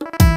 Bye.